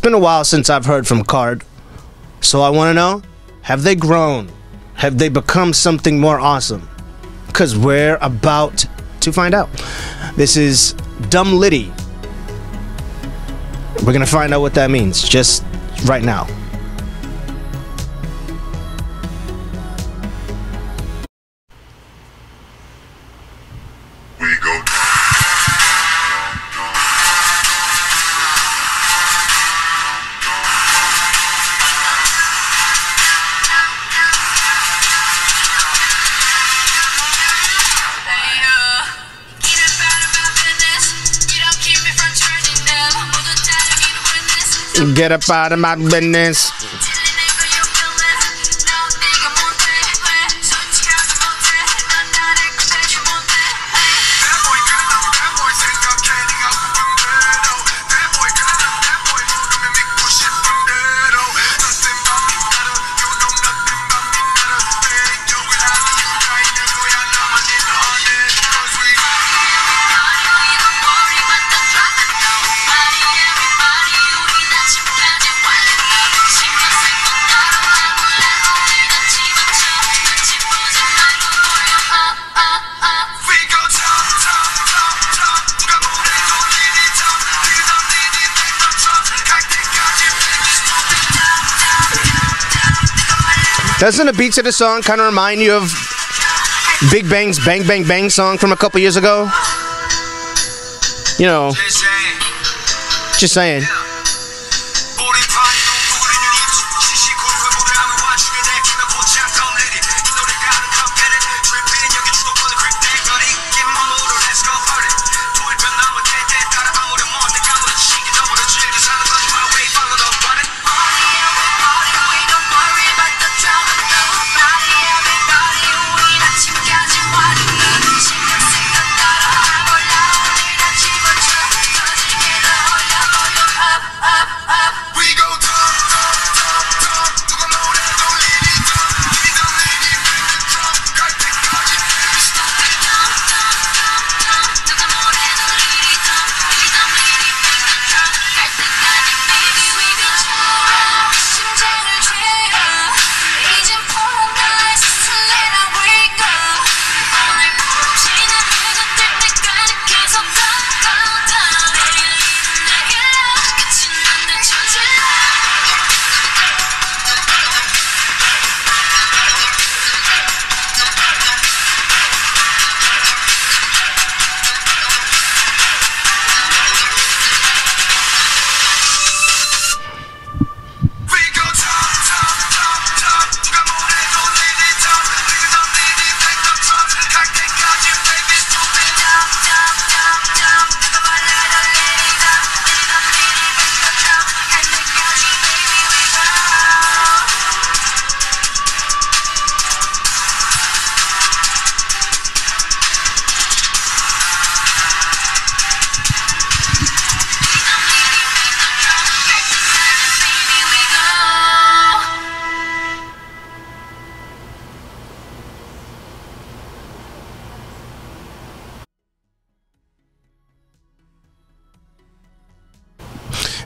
been a while since I've heard from KARD. So I want to know have they grown? Have they become something more awesome? Because we're about to find out. This is Dumb Litty. We're going to find out what that means just right now. Get up out of my business. Doesn't the beat to the song kind of remind you of Big Bang's Bang Bang Bang song from a couple years ago? You know, just saying.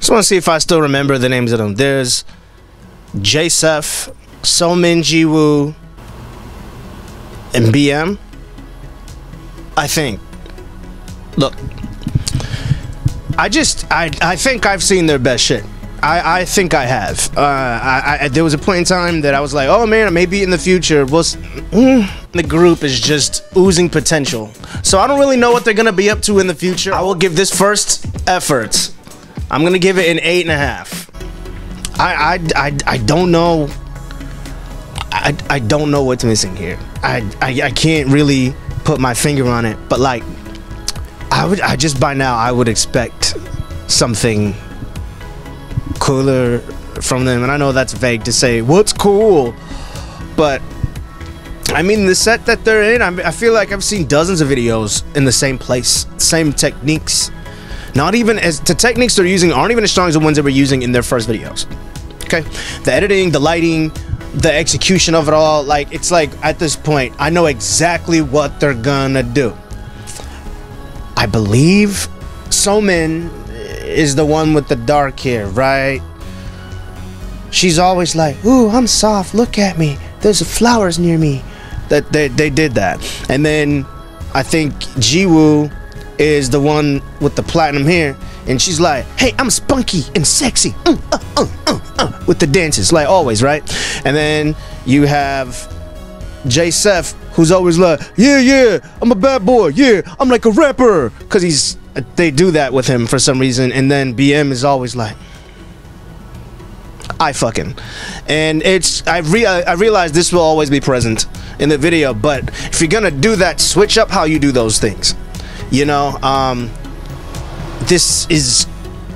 Just want to see if I still remember the names of them. There's J.Seph, Somin Jiwoo, and BM. I think. Look, I just I I think I've seen their best shit. I, I think I have. Uh, I, I there was a point in time that I was like, oh man, maybe in the future we'll. Mm, the group is just oozing potential. So I don't really know what they're gonna be up to in the future. I will give this first effort. I'm gonna give it an eight and a half. I I I, I don't know. I, I don't know what's missing here. I, I I can't really put my finger on it, but like I would I just by now I would expect something cooler from them. And I know that's vague to say what's cool, but I mean the set that they're in. I, I feel like I've seen dozens of videos in the same place, same techniques. Not even as the techniques they're using aren't even as strong as the ones they were using in their first videos. Okay, the editing, the lighting, the execution of it all. Like it's like at this point, I know exactly what they're gonna do. I believe Somin is the one with the dark hair, right? She's always like, "Ooh, I'm soft. Look at me. There's flowers near me." That they they did that, and then I think Jiwoo is the one with the platinum hair, and she's like, "Hey, I'm spunky and sexy," mm, uh, uh, uh, uh, with the dances, like always, right? And then you have J.Seph, who's always like, "Yeah, yeah, I'm a bad boy. Yeah, I'm like a rapper," because he's they do that with him for some reason, and then BM is always like. I fucking, and it's I re I realize this will always be present in the video, but if you're gonna do that, switch up how you do those things. You know, um, this is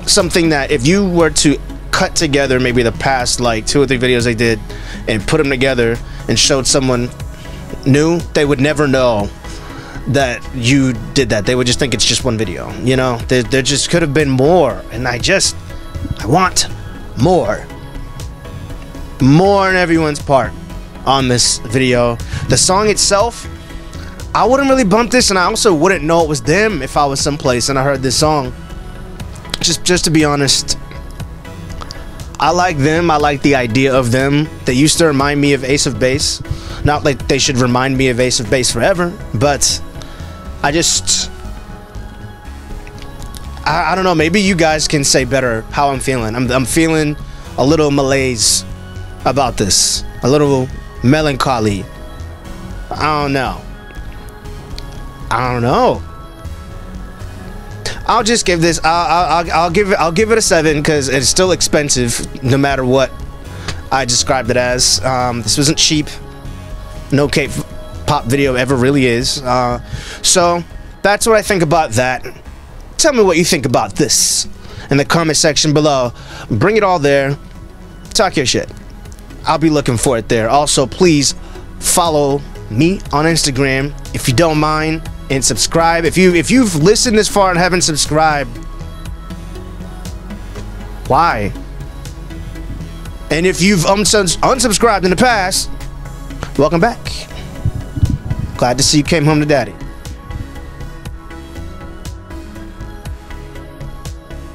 something that if you were to cut together maybe the past like two or three videos I did and put them together and showed someone new, they would never know that you did that. They would just think it's just one video. You know, there, there just could have been more, and I just I want more more on everyone's part on this video. The song itself, I wouldn't really bump this, and I also wouldn't know it was them if I was someplace and I heard this song. Just, just to be honest, I like them. I like the idea of them. They used to remind me of Ace of Base. Not like they should remind me of Ace of Base forever, but I just. I, I don't know. Maybe you guys can say better how I'm feeling. I'm, I'm feeling a little malaise about this. A little melancholy. I don't know. I don't know. I'll just give this. I'll, I'll, I'll give it. I'll give it a seven because it's still expensive, no matter what I described it as. Um, this wasn't cheap. No K-pop video ever really is. Uh, so that's what I think about that. Tell me what you think about this in the comment section below. Bring it all there. Talk your shit. I'll be looking for it there. Also, please follow me on Instagram if you don't mind and subscribe. If you if you've listened this far and haven't subscribed, why? And if you've unsubs- unsubscribed in the past, welcome back. Glad to see you came home to daddy.